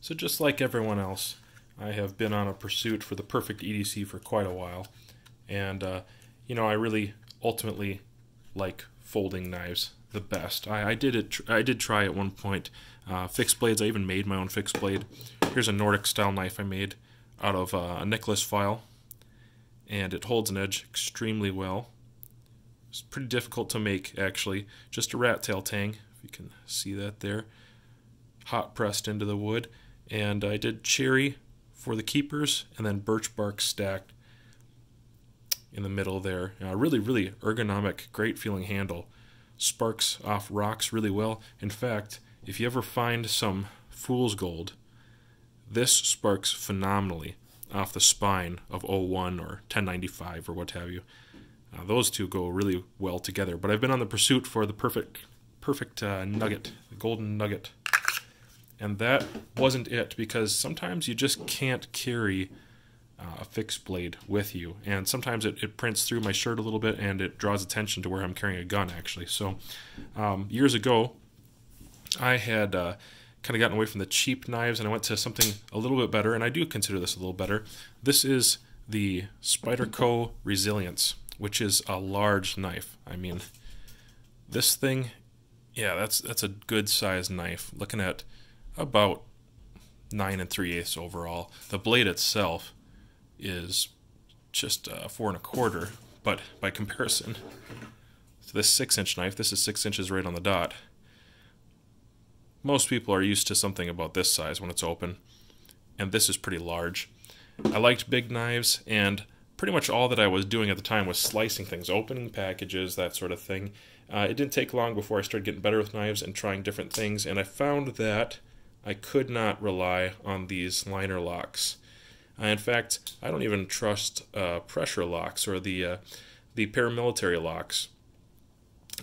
So just like everyone else, I have been on a pursuit for the perfect EDC for quite a while. And, uh, you know, I really ultimately like folding knives the best. I, I did it. I did try at one point uh, fixed blades. I even made my own fixed blade. Here's a Nordic style knife I made out of uh, a Nicholson file, and it holds an edge extremely well. It's pretty difficult to make actually. Just a rat tail tang, if you can see that there. Hot pressed into the wood, and I did cherry for the keepers, and then birch bark stacked in the middle there. Uh, really, really ergonomic, great feeling handle. Sparks off rocks really well. In fact, if you ever find some fool's gold, this sparks phenomenally off the spine of O1 or 1095 or what have you. Uh, those two go really well together. But I've been on the pursuit for the perfect, perfect uh, nugget, the golden nugget. And that wasn't it because sometimes you just can't carry uh, a fixed blade with you. And sometimes it, it prints through my shirt a little bit and it draws attention to where I'm carrying a gun actually. So um, years ago, I had uh, kind of gotten away from the cheap knives and I went to something a little bit better, and I do consider this a little better. This is the Spyderco Resilience, which is a large knife. I mean, this thing, yeah, that's that's a good sized knife. Looking at about nine and three eighths overall. The blade itself is just uh, four and a quarter, but by comparison to this six inch knife, this is six inches right on the dot most people are used to something about this size when it's open, and this is pretty large. I liked big knives, and pretty much all that I was doing at the time was slicing things, opening packages, that sort of thing. Uh, it didn't take long before I started getting better with knives and trying different things, and I found that I could not rely on these liner locks. Uh, in fact, I don't even trust uh, pressure locks or the uh, the paramilitary locks.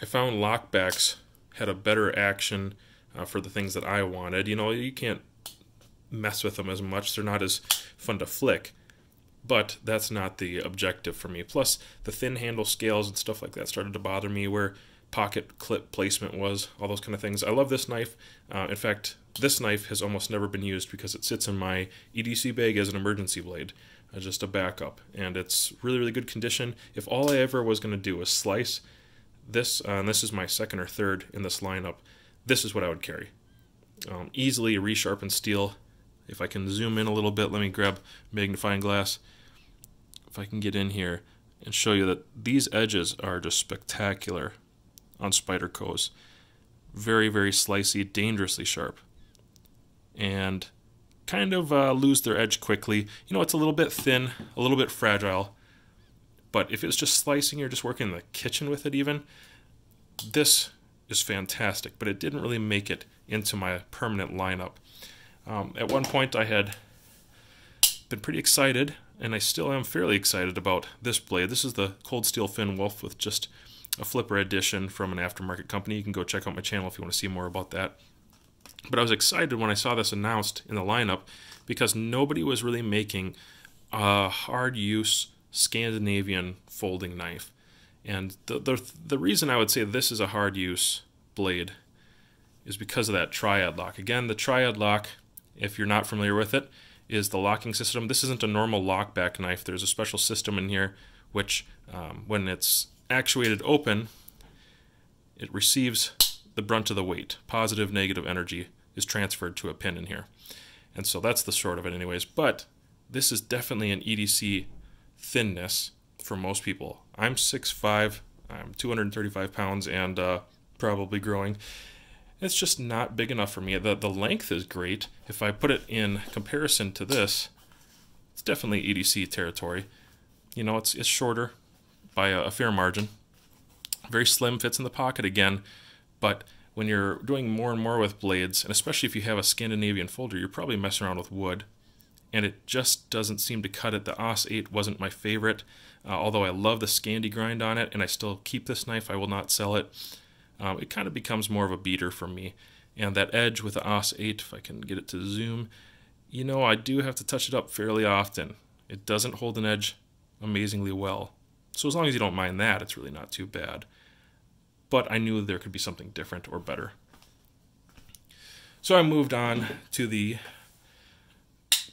I found lockbacks had a better action uh, for the things that I wanted. You know, you can't mess with them as much. They're not as fun to flick. But that's not the objective for me. Plus, the thin handle scales and stuff like that started to bother me where pocket clip placement was, all those kind of things. I love this knife. Uh, in fact, this knife has almost never been used because it sits in my EDC bag as an emergency blade, uh, just a backup. And it's really, really good condition. If all I ever was going to do was slice this, uh, and this is my second or third in this lineup, this is what I would carry. Um, easily resharpened steel. If I can zoom in a little bit, let me grab magnifying glass. If I can get in here and show you that these edges are just spectacular on Spyderco's. Very, very slicey, dangerously sharp. And kind of uh, lose their edge quickly. You know, it's a little bit thin, a little bit fragile. But if it's just slicing, you're just working in the kitchen with it even, this is fantastic, but it didn't really make it into my permanent lineup. Um, at one point, I had been pretty excited, and I still am fairly excited about this blade. This is the Cold Steel Finn Wolf with just a flipper edition from an aftermarket company. You can go check out my channel if you want to see more about that. But I was excited when I saw this announced in the lineup because nobody was really making a hard use Scandinavian folding knife. And the, the, the reason I would say this is a hard use blade is because of that triad lock. Again, the triad lock, if you're not familiar with it, is the locking system. This isn't a normal lockback knife. There's a special system in here which, um, when it's actuated open, it receives the brunt of the weight. Positive, negative energy is transferred to a pin in here. And so that's the short of it anyways. But this is definitely an EDC thinness for most people. I'm 6'5", I'm 235 pounds, and uh, probably growing. It's just not big enough for me. The, the length is great. If I put it in comparison to this, it's definitely EDC territory. You know, it's, it's shorter by a, a fair margin. Very slim, fits in the pocket again, but when you're doing more and more with blades, and especially if you have a Scandinavian folder, you're probably messing around with wood and it just doesn't seem to cut it. The AUS 8 wasn't my favorite, uh, although I love the Scandi grind on it, and I still keep this knife. I will not sell it. Um, it kind of becomes more of a beater for me. And that edge with the AUS 8, if I can get it to zoom, you know, I do have to touch it up fairly often. It doesn't hold an edge amazingly well. So as long as you don't mind that, it's really not too bad. But I knew there could be something different or better. So I moved on to the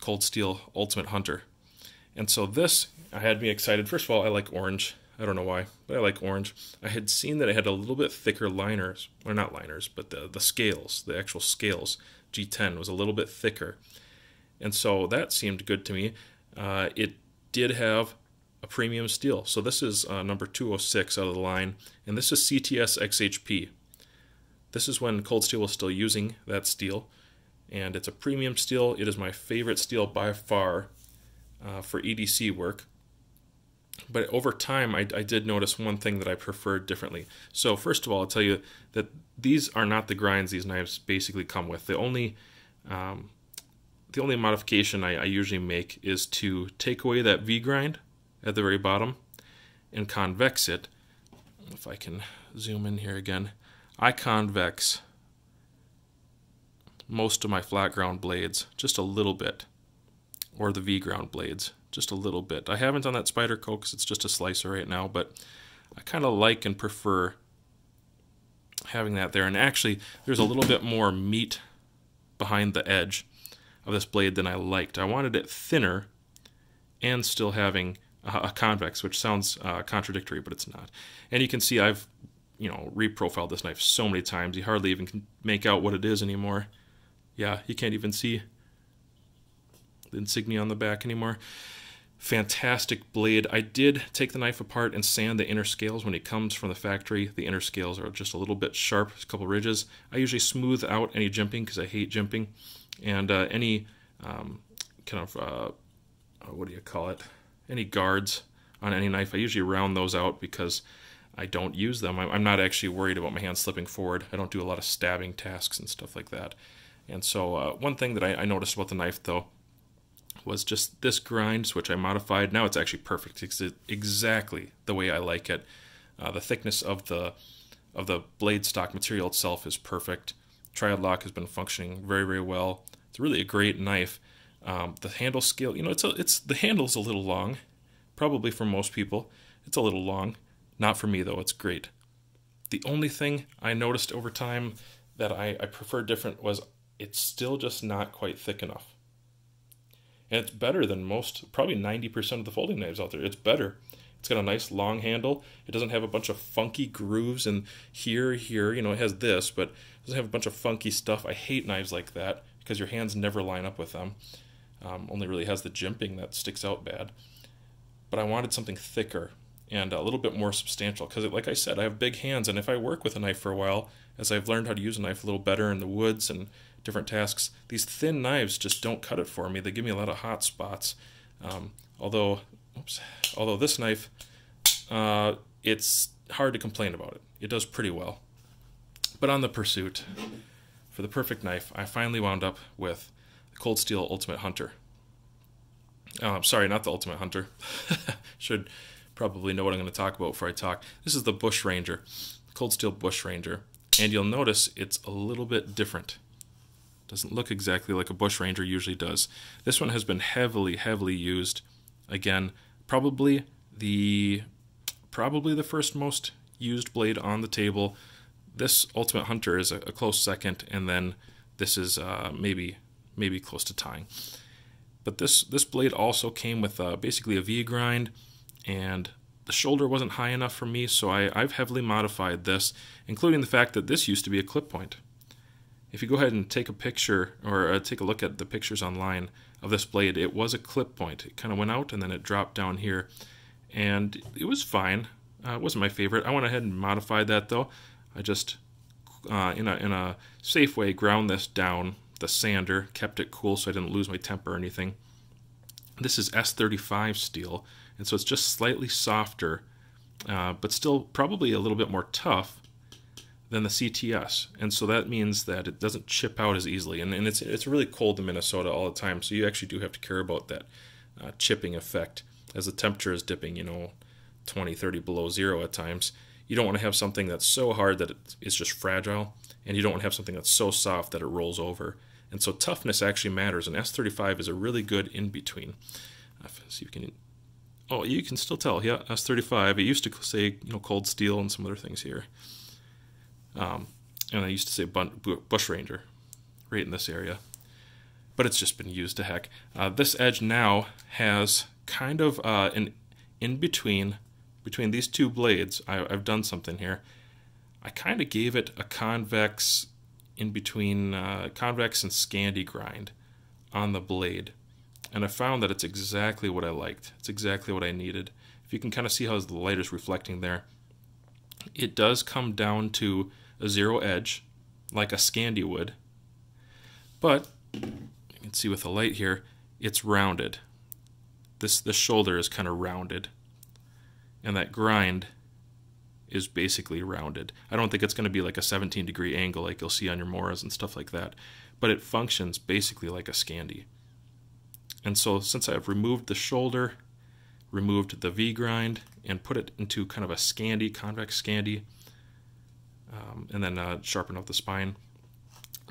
Cold Steel Ultimate Hunter. And so this I had me excited. First of all, I like orange. I don't know why, but I like orange. I had seen that it had a little bit thicker liners, or not liners, but the, the scales, the actual scales. G10 was a little bit thicker. And so that seemed good to me. Uh, it did have a premium steel. So this is uh, number 206 out of the line, and this is CTS XHP. This is when Cold Steel was still using that steel, and it's a premium steel. It is my favorite steel by far uh, for EDC work. But over time, I, I, did notice one thing that I preferred differently. So first of all, I'll tell you that these are not the grinds these knives basically come with. The only um, the only modification I, I usually make is to take away that V grind at the very bottom and convex it. If I can zoom in here again, I convex most of my flat ground blades just a little bit, or the V ground blades just a little bit. I haven't done that Spyderco because it's just a slicer right now, but I kind of like and prefer having that there. And actually, there's a little bit more meat behind the edge of this blade than I liked. I wanted it thinner and still having a, convex, which sounds uh, contradictory, but it's not. And you can see I've you know reprofiled this knife so many times you hardly even can make out what it is anymore. Yeah, you can't even see the insignia on the back anymore. Fantastic blade. I did take the knife apart and sand the inner scales when it comes from the factory. The inner scales are just a little bit sharp, a couple ridges. I usually smooth out any jimping because I hate jimping. And uh, any um, kind of, uh, what do you call it? Any guards on any knife, I usually round those out because I don't use them. I'm not actually worried about my hand slipping forward. I don't do a lot of stabbing tasks and stuff like that. And so uh, one thing that I, I, noticed about the knife though was just this grind, which I modified. Now it's actually perfect. It's exactly the way I like it. Uh, the thickness of the of the blade stock material itself is perfect. Triad lock has been functioning very very well. It's really a great knife. Um, the handle scale, you know, it's a, it's the handle's a little long, probably for most people. It's a little long. Not for me though. It's great. The only thing I noticed over time that I, I prefer different was it's still just not quite thick enough. And it's better than most, probably 90% of the folding knives out there. It's better. It's got a nice long handle. It doesn't have a bunch of funky grooves and here, here, you know, it has this, but it doesn't have a bunch of funky stuff. I hate knives like that because your hands never line up with them. Um, only really has the jimping that sticks out bad. But I wanted something thicker and a little bit more substantial because, like I said, I have big hands, and if I work with a knife for a while, as I've learned how to use a knife a little better in the woods and different tasks, these thin knives just don't cut it for me. They give me a lot of hot spots. Um, although, oops, although this knife, uh, it's hard to complain about it. It does pretty well. But on the pursuit for the perfect knife, I finally wound up with Cold Steel Ultimate Hunter. Oh, I'm sorry, not the Ultimate Hunter. Should probably know what I'm going to talk about before I talk. This is the Bush Ranger, Cold Steel Bush Ranger, and you'll notice it's a little bit different. Doesn't look exactly like a Bush Ranger usually does. This one has been heavily, heavily used. Again, probably the probably the first most used blade on the table. This Ultimate Hunter is a, a close second, and then this is uh, maybe maybe close to tying. But this this blade also came with uh, basically a V grind and the shoulder wasn't high enough for me, so I, I've heavily modified this, including the fact that this used to be a clip point. If you go ahead and take a picture or uh, take a look at the pictures online of this blade, it was a clip point. It kind of went out and then it dropped down here, and it was fine. Uh, it wasn't my favorite. I went ahead and modified that though. I just uh, in a in a safe way ground this down the sander, kept it cool so I didn't lose my temper or anything. This is S35 steel, and so it's just slightly softer, uh, but still probably a little bit more tough than the CTS. And so that means that it doesn't chip out as easily. And, and it's, it's really cold in Minnesota all the time, so you actually do have to care about that uh, chipping effect as the temperature is dipping, you know, 20, 30 below zero at times. You don't want to have something that's so hard that it's just fragile, and you don't want to have something that's so soft that it rolls over. And so toughness actually matters, and S35 is a really good in between. Uh, see if can Oh, you can still tell. Yeah, S35. It used to say, you know, cold steel and some other things here. Um, and I used to say Bush Ranger right in this area. but it's just been used to heck. Uh, this edge now has kind of uh, an in between between these two blades. I, have done something here. I kind of gave it a convex in between uh, convex and Scandi grind on the blade. And I found that it's exactly what I liked. It's exactly what I needed. If you can kind of see how the light is reflecting there, it does come down to a zero edge, like a Scandi would. But you can see with the light here, it's rounded. This the shoulder is kind of rounded, and that grind is basically rounded. I don't think it's going to be like a 17 degree angle like you'll see on your Moras and stuff like that, but it functions basically like a Scandi. And so since I've removed the shoulder, removed the V grind, and put it into kind of a Scandi, convex Scandi, um, and then uh, sharpen up the spine,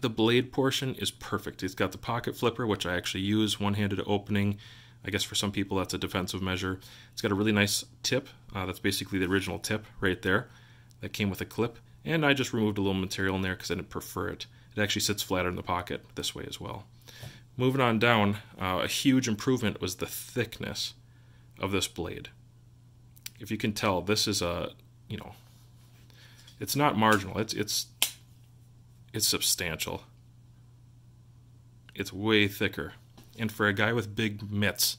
the blade portion is perfect. It's got the pocket flipper, which I actually use, one-handed opening. I guess for some people that's a defensive measure. It's got a really nice tip. Uh, that's basically the original tip right there. That came with a clip. And I just removed a little material in there because I didn't prefer it. It actually sits flatter in the pocket this way as well. Moving on down, uh, a huge improvement was the thickness of this blade. If you can tell, this is a, you know, it's not marginal. It's it's it's substantial. It's way thicker. And for a guy with big mitts,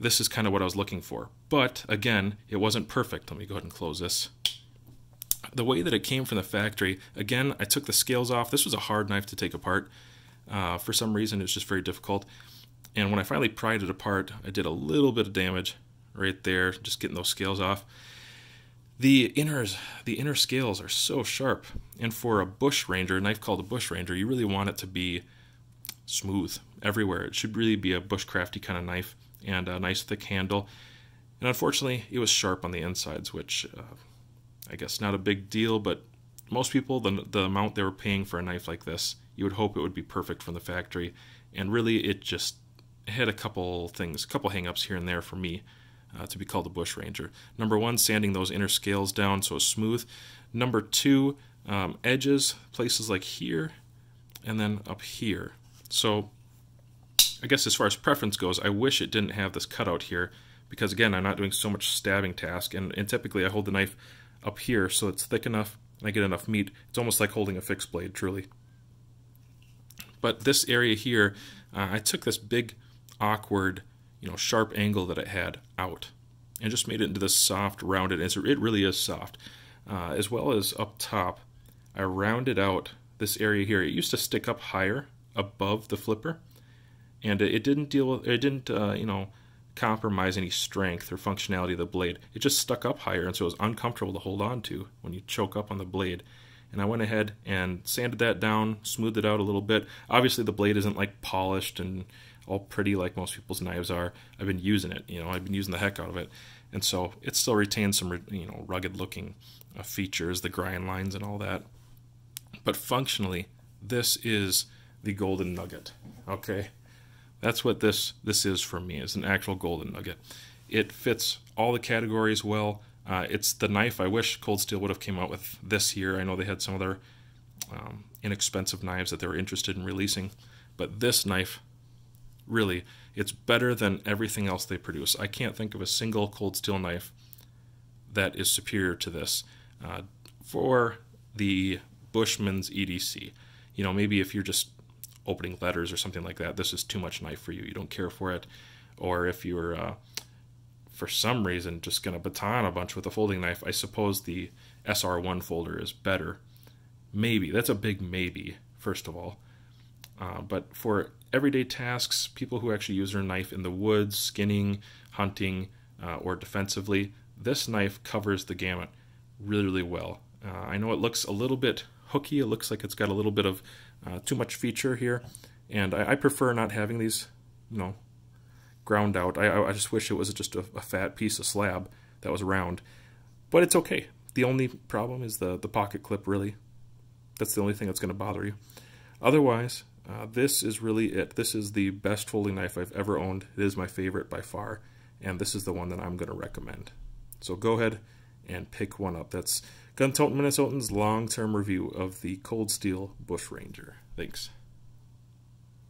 this is kind of what I was looking for. But again, it wasn't perfect. Let me go ahead and close this. The way that it came from the factory, again, I took the scales off. This was a hard knife to take apart. Uh, for some reason, it was just very difficult. And when I finally pried it apart, I did a little bit of damage right there, just getting those scales off. The inners, the inner scales are so sharp, and for a bush ranger, a knife called a bush ranger, you really want it to be smooth everywhere. It should really be a bushcrafty kind of knife and a nice thick handle. And unfortunately, it was sharp on the insides, which uh, I guess not a big deal, but most people, the, the amount they were paying for a knife like this, you would hope it would be perfect from the factory. And really, it just had a couple things, a couple hangups here and there for me uh, to be called a bush ranger. Number one, sanding those inner scales down so smooth. Number two, um, edges, places like here and then up here. So I guess as far as preference goes, I wish it didn't have this cutout here because again, I'm not doing so much stabbing task and, and typically I hold the knife up here so it's thick enough and I get enough meat. It's almost like holding a fixed blade, truly. But this area here, uh, I took this big, awkward you know, sharp angle that it had out and just made it into this soft, rounded, and it really is soft. Uh, as well as up top, I rounded out this area here. It used to stick up higher above the flipper, and it didn't deal with, it didn't, uh, you know, compromise any strength or functionality of the blade. It just stuck up higher, and so it was uncomfortable to hold on to when you choke up on the blade. And I went ahead and sanded that down, smoothed it out a little bit. Obviously, the blade isn't like polished and all pretty like most people's knives are. I've been using it, you know, I've been using the heck out of it. And so it still retains some, you know, rugged looking uh, features, the grind lines and all that. But functionally, this is the golden nugget, okay? That's what this this is for me, is an actual golden nugget. It fits all the categories well. Uh, it's the knife I wish Cold Steel would have came out with this year. I know they had some other um, inexpensive knives that they were interested in releasing, but this knife Really, it's better than everything else they produce. I can't think of a single cold steel knife that is superior to this uh, for the Bushman's EDC. You know, maybe if you're just opening letters or something like that, this is too much knife for you. You don't care for it. Or if you're, uh, for some reason, just going to baton a bunch with a folding knife, I suppose the SR1 folder is better. Maybe. That's a big maybe, first of all. Uh, but for everyday tasks, people who actually use their knife in the woods, skinning, hunting, uh, or defensively, this knife covers the gamut really, really well. Uh, I know it looks a little bit hooky. It looks like it's got a little bit of uh, too much feature here, and I, I, prefer not having these, you know, ground out. I, I just wish it was just a, a fat piece of slab that was round, but it's okay. The only problem is the, the pocket clip, really. That's the only thing that's going to bother you. Otherwise, uh, this is really it. This is the best folding knife I've ever owned. It is my favorite by far, and this is the one that I'm going to recommend. So go ahead and pick one up. That's Gun Minnesotan's long-term review of the Cold Steel Bush Ranger. Thanks.